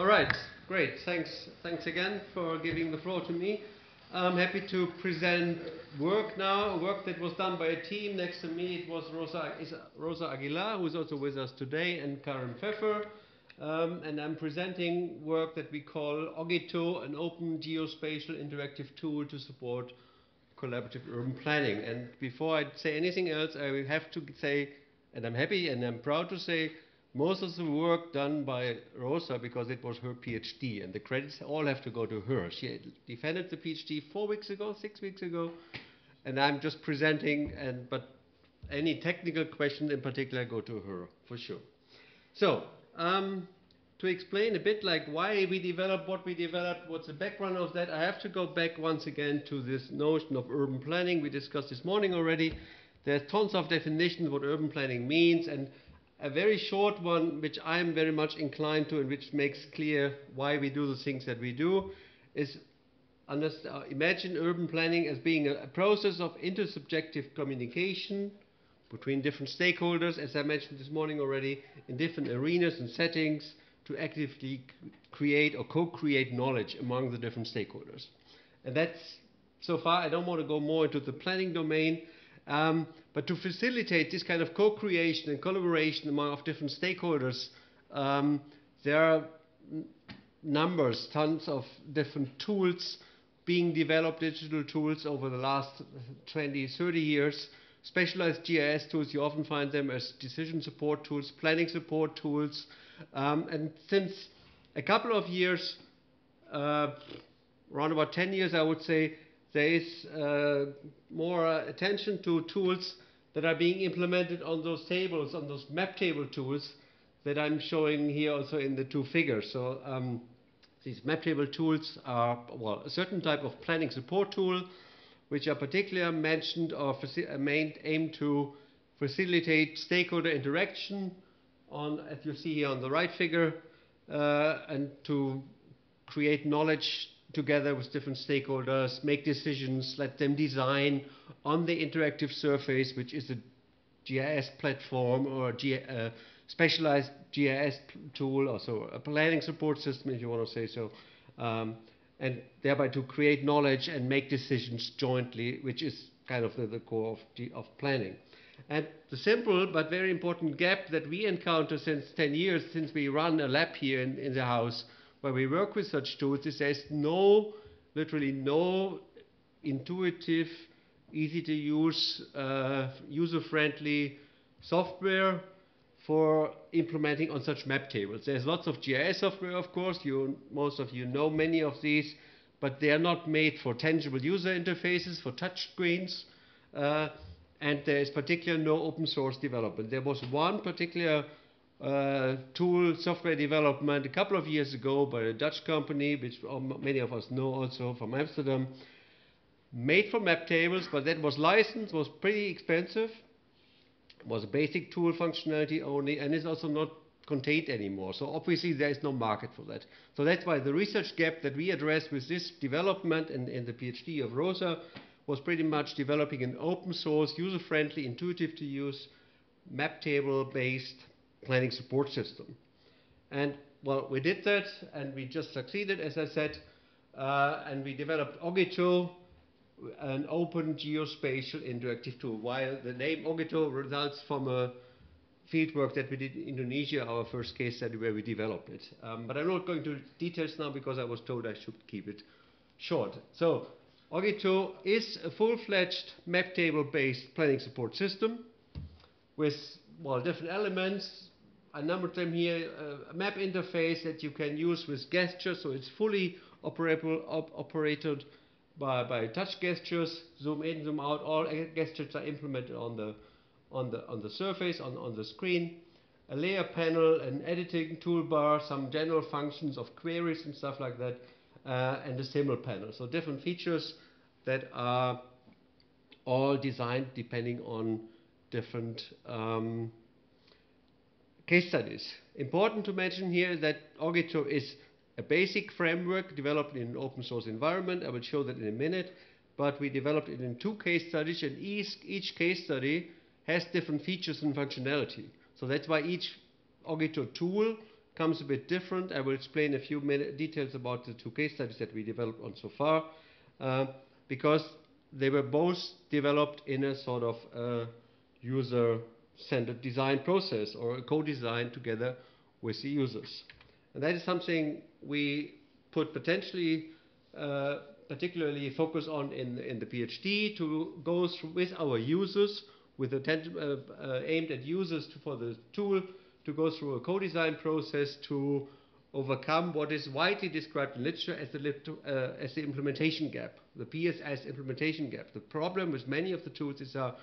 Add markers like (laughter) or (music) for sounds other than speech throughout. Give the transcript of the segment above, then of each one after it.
All right, great. Thanks, thanks again for giving the floor to me. I'm happy to present work now, work that was done by a team. Next to me it was Rosa, Rosa Aguilar, who's also with us today, and Karin Pfeffer. Um, and I'm presenting work that we call Ogito, an open geospatial interactive tool to support collaborative urban planning. And before I say anything else, I have to say, and I'm happy and I'm proud to say, most of the work done by Rosa because it was her PhD, and the credits all have to go to her. She defended the PhD four weeks ago, six weeks ago, and I'm just presenting. And but any technical questions in particular go to her for sure. So um, to explain a bit like why we developed what we developed, what's the background of that, I have to go back once again to this notion of urban planning we discussed this morning already. There's tons of definitions what urban planning means and a very short one, which I'm very much inclined to and which makes clear why we do the things that we do, is uh, imagine urban planning as being a process of intersubjective communication between different stakeholders, as I mentioned this morning already, in different arenas and settings to actively create or co-create knowledge among the different stakeholders. And that's so far, I don't want to go more into the planning domain, um, but to facilitate this kind of co-creation and collaboration among of different stakeholders, um, there are numbers, tons of different tools being developed, digital tools over the last 20, 30 years. Specialized GIS tools, you often find them as decision support tools, planning support tools. Um, and since a couple of years, uh, around about 10 years, I would say, there is uh, more uh, attention to tools that are being implemented on those tables, on those map table tools that I'm showing here also in the two figures. So um, these map table tools are well a certain type of planning support tool, which are particularly mentioned or aimed to facilitate stakeholder interaction on, as you see here on the right figure, uh, and to create knowledge together with different stakeholders, make decisions, let them design on the interactive surface, which is a GIS platform or a uh, specialized GIS tool, also a planning support system, if you want to say so, um, and thereby to create knowledge and make decisions jointly, which is kind of the, the core of, of planning. And the simple but very important gap that we encounter since 10 years, since we run a lab here in, in the house, where we work with such tools is there's no, literally no intuitive, easy to use, uh, user friendly software for implementing on such map tables. There's lots of GIS software, of course. You, most of you know many of these, but they are not made for tangible user interfaces, for touch screens. Uh, and there is particularly no open source development. There was one particular uh, tool software development a couple of years ago by a Dutch company, which many of us know also from Amsterdam, made for map tables, but that was licensed, was pretty expensive, was a basic tool functionality only, and is also not contained anymore. So obviously there is no market for that. So that's why the research gap that we address with this development and, and the PhD of Rosa was pretty much developing an open source, user-friendly, intuitive to use, map table based planning support system. And well, we did that, and we just succeeded, as I said, uh, and we developed Ogito, an open geospatial interactive tool. While the name Ogito results from a fieldwork that we did in Indonesia, our first case study where we developed it. Um, but I'm not going to details now because I was told I should keep it short. So Ogito is a full-fledged map table-based planning support system with well different elements I numbered them here, uh, a map interface that you can use with gestures, so it's fully operable, op operated by, by touch gestures, zoom in, zoom out, all gestures are implemented on the, on the, on the surface, on, on the screen. A layer panel, an editing toolbar, some general functions of queries and stuff like that, uh, and a symbol panel. So different features that are all designed depending on different um, case studies. Important to mention here that Ogito is a basic framework developed in an open source environment. I will show that in a minute. But we developed it in two case studies, and each, each case study has different features and functionality. So that's why each Ogito tool comes a bit different. I will explain a few details about the two case studies that we developed on so far, uh, because they were both developed in a sort of uh, user-centered design process or a co-design together with the users. And that is something we put potentially uh, particularly focus on in, in the PhD to go through with our users with attention uh, uh, aimed at users to, for the tool to go through a co-design process to overcome what is widely described in literature as the, uh, as the implementation gap, the PSS implementation gap. The problem with many of the tools is are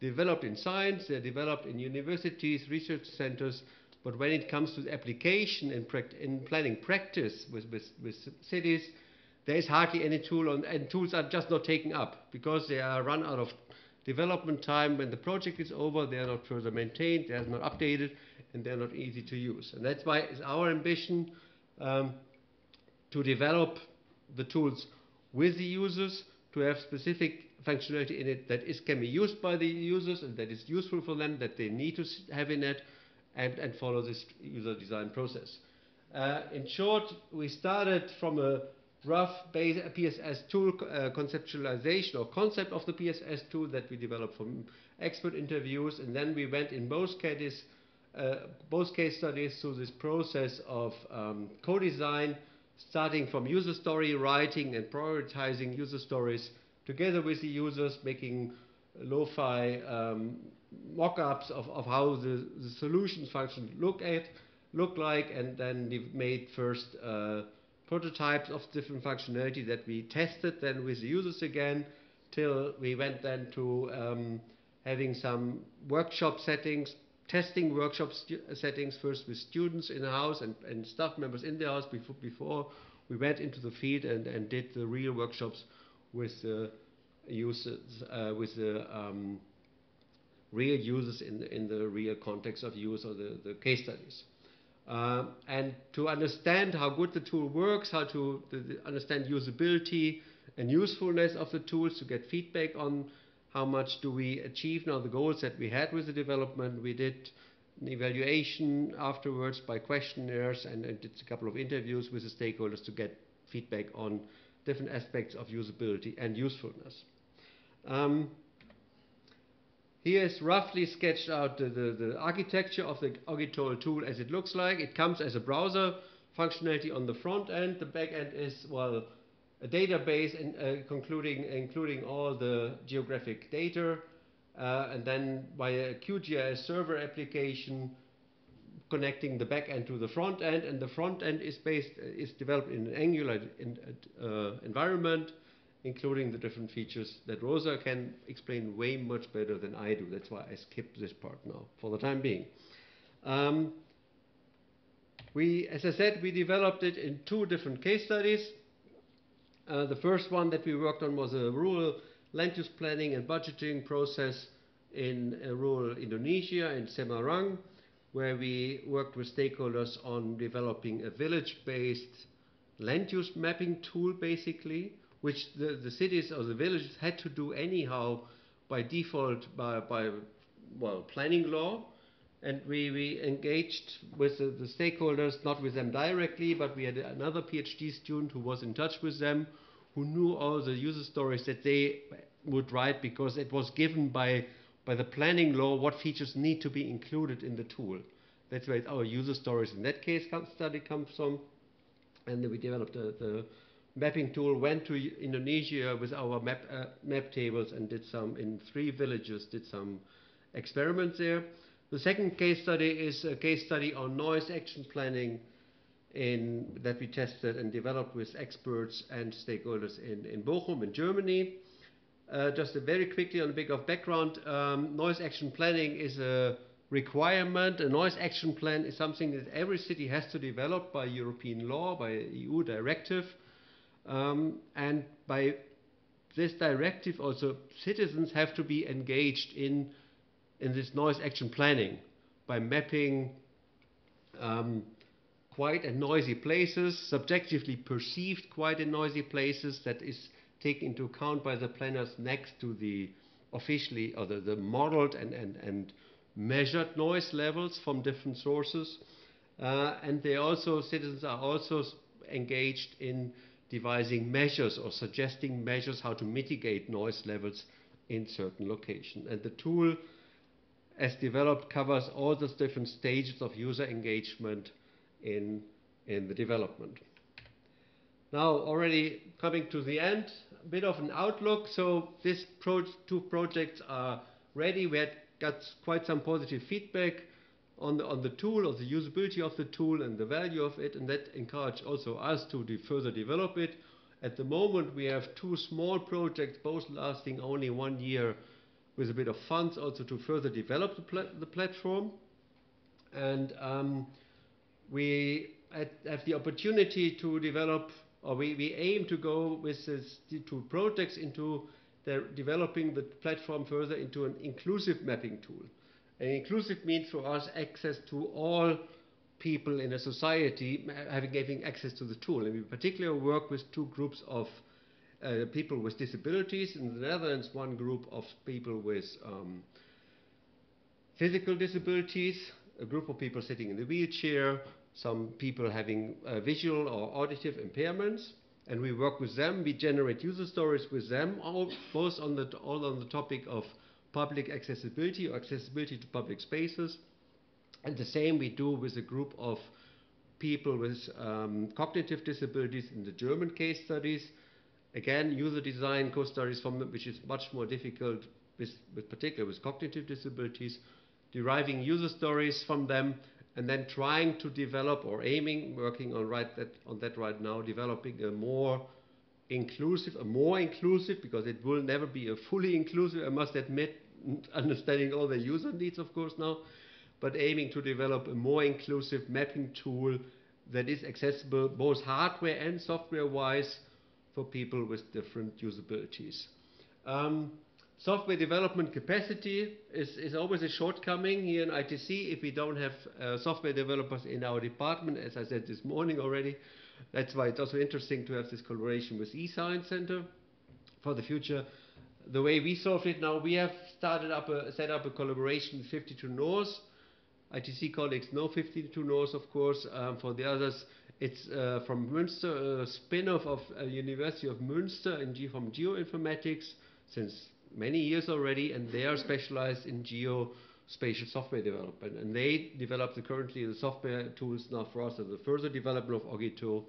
developed in science, they're developed in universities, research centers, but when it comes to application in, in planning practice with, with, with cities, there is hardly any tool, on, and tools are just not taken up because they are run out of development time. When the project is over, they are not further maintained, they are not updated, and they're not easy to use. And that's why it's our ambition um, to develop the tools with the users, to have specific functionality in it that is, can be used by the users and that is useful for them, that they need to have in it, and, and follow this user design process. Uh, in short, we started from a rough base, PSS tool uh, conceptualization or concept of the PSS tool that we developed from expert interviews, and then we went in both cases, uh, both case studies through this process of um, co-design, starting from user story writing and prioritizing user stories together with the users, making lo-fi um, mock-ups of, of how the, the solutions function look at look like, and then we made first uh, prototypes of different functionality that we tested then with the users again till we went then to um, having some workshop settings, testing workshop settings first with students in the house and, and staff members in the house before, before we went into the field and, and did the real workshops with the users, uh, with the um, real users in the, in the real context of use or the, the case studies. Uh, and to understand how good the tool works, how to the, understand usability and usefulness of the tools, to get feedback on how much do we achieve now the goals that we had with the development. We did an evaluation afterwards by questionnaires and, and did a couple of interviews with the stakeholders to get feedback on different aspects of usability and usefulness. Um, here is roughly sketched out the, the, the architecture of the Augitool tool as it looks like. It comes as a browser functionality on the front end. The back end is, well, a database and, uh, concluding, including all the geographic data. Uh, and then by a QGIS server application connecting the back end to the front end. And the front end is based, is developed in an Angular in, uh, environment including the different features that Rosa can explain way much better than I do. That's why I skipped this part now for the time being. Um, we, as I said, we developed it in two different case studies. Uh, the first one that we worked on was a rural land use planning and budgeting process in uh, rural Indonesia, in Semarang, where we worked with stakeholders on developing a village-based land use mapping tool, basically, which the, the cities or the villages had to do anyhow by default by, by well planning law. And we, we engaged with the, the, stakeholders, not with them directly, but we had another PhD student who was in touch with them, who knew all the user stories that they would write because it was given by, by the planning law what features need to be included in the tool. That's where our user stories in that case study comes from. And then we developed the, the mapping tool, went to Indonesia with our map, uh, map tables and did some, in three villages, did some experiments there. The second case study is a case study on noise action planning in, that we tested and developed with experts and stakeholders in, in Bochum in Germany. Uh, just very quickly on a bit of background, um, noise action planning is a requirement. A noise action plan is something that every city has to develop by European law, by EU directive. Um, and by this directive, also citizens have to be engaged in, in this noise action planning by mapping um, quiet and noisy places, subjectively perceived quiet and noisy places that is taken into account by the planners next to the officially or the, the modeled and, and, and measured noise levels from different sources. Uh, and they also, citizens are also engaged in devising measures or suggesting measures how to mitigate noise levels in certain locations. And the tool, as developed, covers all those different stages of user engagement in, in the development. Now, already coming to the end, a bit of an outlook. So these pro two projects are ready. We had got quite some positive feedback on the, on the tool, of the usability of the tool and the value of it, and that encouraged also us to de further develop it. At the moment, we have two small projects, both lasting only one year, with a bit of funds also to further develop the, the platform. And um, we have the opportunity to develop, or we, we aim to go with these two projects into developing the platform further into an inclusive mapping tool. And inclusive means for us access to all people in a society having access to the tool. And we particularly work with two groups of uh, people with disabilities. In the Netherlands, one group of people with um, physical disabilities, a group of people sitting in the wheelchair, some people having uh, visual or auditive impairments. And we work with them. We generate user stories with them, all, both on the, all on the topic of public accessibility or accessibility to public spaces. And the same we do with a group of people with um, cognitive disabilities in the German case studies. Again, user design co-studies from them, which is much more difficult, with, with particular with cognitive disabilities, deriving user stories from them, and then trying to develop or aiming, working on right that on that right now, developing a more inclusive, a more inclusive, because it will never be a fully inclusive, I must admit, (laughs) understanding all the user needs, of course, now, but aiming to develop a more inclusive mapping tool that is accessible both hardware and software-wise for people with different usabilities. Um, software development capacity is, is always a shortcoming here in ITC if we don't have uh, software developers in our department, as I said this morning already. That's why it's also interesting to have this collaboration with eScience Center for the future the way we solve it now, we have started up a, set up a collaboration with 52 North. ITC colleagues know 52 North, of course. Um, for the others, it's uh, from Münster, a spin-off of uh, University of Münster in G from geoinformatics since many years already, and they are specialized in geospatial software development. And they develop the, currently the software tools now for us as the further development of Ogito,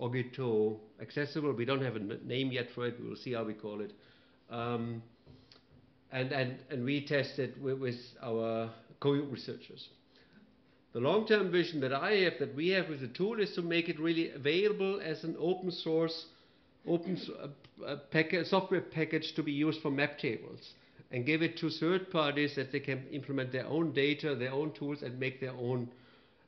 Ogito accessible. We don't have a name yet for it. We will see how we call it. Um, and, and, and we tested with, with our co-researchers. The long-term vision that I have, that we have with the tool, is to make it really available as an open source, open uh, package, software package to be used for map tables, and give it to third parties that they can implement their own data, their own tools, and make their own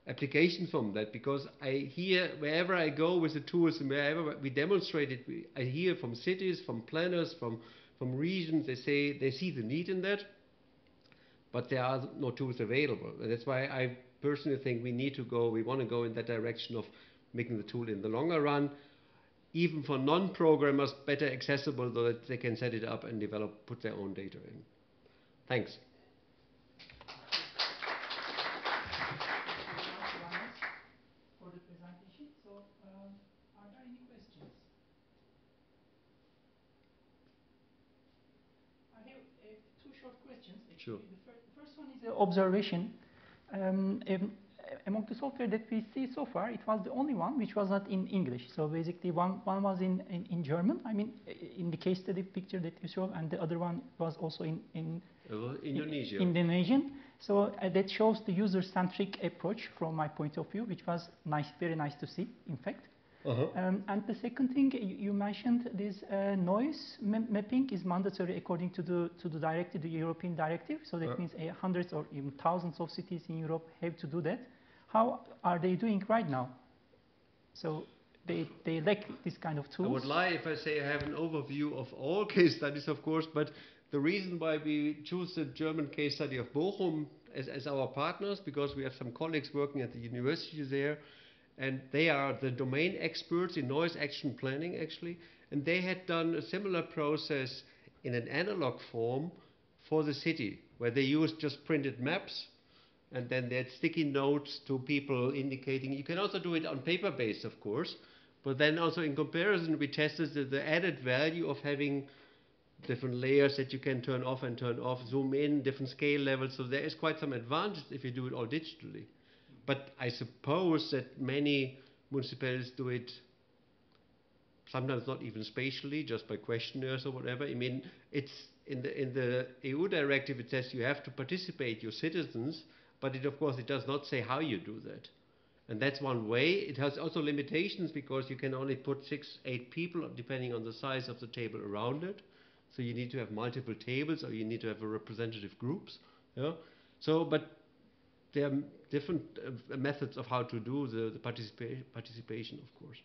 applications from that. Because I hear wherever I go with the tools and wherever we demonstrate it, we, I hear from cities, from planners, from from regions, they say they see the need in that, but there are no tools available. And that's why I personally think we need to go, we want to go in that direction of making the tool in the longer run, even for non-programmers, better accessible so that they can set it up and develop, put their own data in. Thanks. Sure. The first one is observation. Um, um, among the software that we see so far, it was the only one which was not in English. So basically, one, one was in, in, in German, I mean, in the case study picture that you saw, and the other one was also in, in Indonesia. In, Indonesian. So uh, that shows the user-centric approach from my point of view, which was nice, very nice to see, in fact. Uh-huh. Um, and the second thing you mentioned, this uh, noise ma mapping is mandatory according to the to the directive, the European directive. So that uh. means uh, hundreds or even thousands of cities in Europe have to do that. How are they doing right now? So they, they lack this kind of tools. I would lie if I say I have an overview of all case studies, of course, but the reason why we choose the German case study of Bochum as, as our partners, because we have some colleagues working at the university there, and they are the domain experts in noise action planning actually and they had done a similar process in an analog form for the city where they used just printed maps and then there's sticky notes to people indicating. You can also do it on paper based, of course, but then also in comparison, we tested the, the added value of having different layers that you can turn off and turn off, zoom in, different scale levels. So there is quite some advantage if you do it all digitally. But I suppose that many municipalities do it sometimes not even spatially, just by questionnaires or whatever. I mean, it's in the in the EU directive it says you have to participate your citizens, but it of course it does not say how you do that. And that's one way. It has also limitations because you can only put six, eight people, depending on the size of the table around it. So you need to have multiple tables, or you need to have a representative groups. Yeah. So, but there are different uh, methods of how to do the, the participa participation, of course.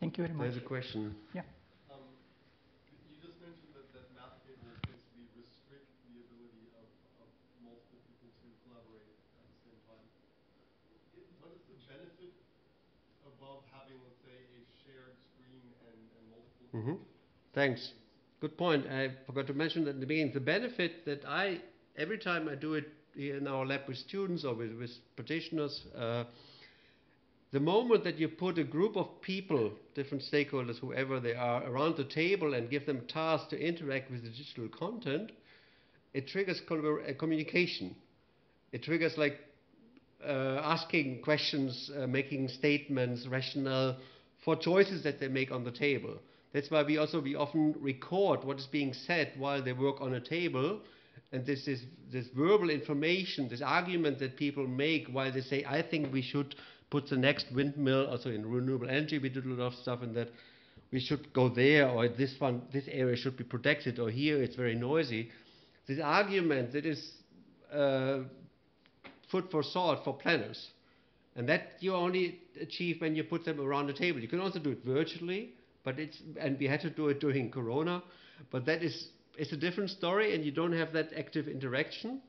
Thank you very much. There's a question. Yeah. Um, you just mentioned that, that map tables basically restrict the ability of, of multiple people to collaborate at the same time. It, what is the benefit above having, let's say, a shared screen and, and multiple Mm -hmm. Thanks. Good point. I forgot to mention at the beginning the benefit that I, every time I do it here in our lab with students or with, with practitioners, uh, the moment that you put a group of people, different stakeholders, whoever they are, around the table and give them tasks to interact with the digital content, it triggers uh, communication. It triggers like asking questions, uh, making statements, rational, for choices that they make on the table. That's why we also we often record what is being said while they work on a table, and this is this verbal information, this argument that people make while they say, "I think we should put the next windmill." Also in renewable energy, we did a lot of stuff in that. We should go there, or this one, this area should be protected, or here it's very noisy. This argument that is uh, food for thought for planners, and that you only achieve when you put them around the table. You can also do it virtually but it's and we had to do it during Corona, but that is it's a different story, and you don't have that active interaction,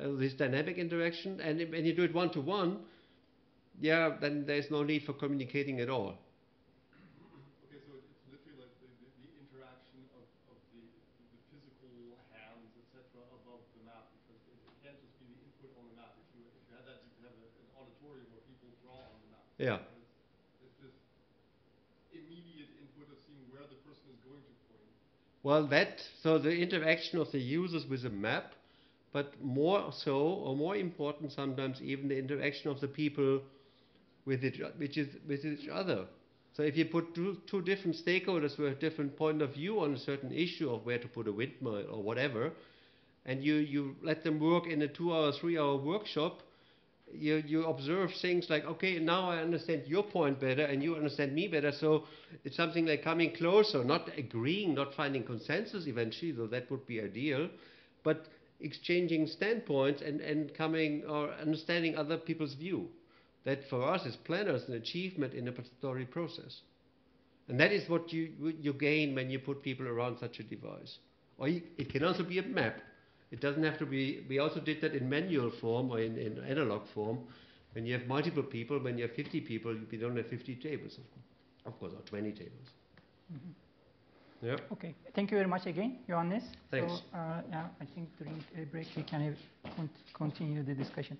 uh, this dynamic interaction, and when you do it one to one, yeah, then there's no need for communicating at all. Okay, so it's literally like the, the, the interaction of, of the, the physical hands, etc., above the map, because it, it, can't just be the input on the map. If you if you had that, you could have a, an auditorium where people draw on the map. Yeah. Well, that, so the interaction of the users with the map, but more so, or more important sometimes, even the interaction of the people with each, which is, with each other. So if you put two, two different stakeholders with a different point of view on a certain issue of where to put a windmill or whatever, and you, you let them work in a two hour, three hour workshop, you, you observe things like, okay, now I understand your point better and you understand me better. So it's something like coming closer, not agreeing, not finding consensus eventually, though that would be ideal, but exchanging standpoints and, and coming or understanding other people's view. That for us as planners an achievement in a participatory process. And that is what you, you gain when you put people around such a device. Or you, it can also be a map. It doesn't have to be, we also did that in manual form or in, in analog form. When you have multiple people, when you have 50 people, you don't have 50 tables, of course, or 20 tables. Mm -hmm. Yeah. Okay. Thank you very much again, Johannes. Thanks. So, uh, yeah, I think during a break we can have continue the discussion.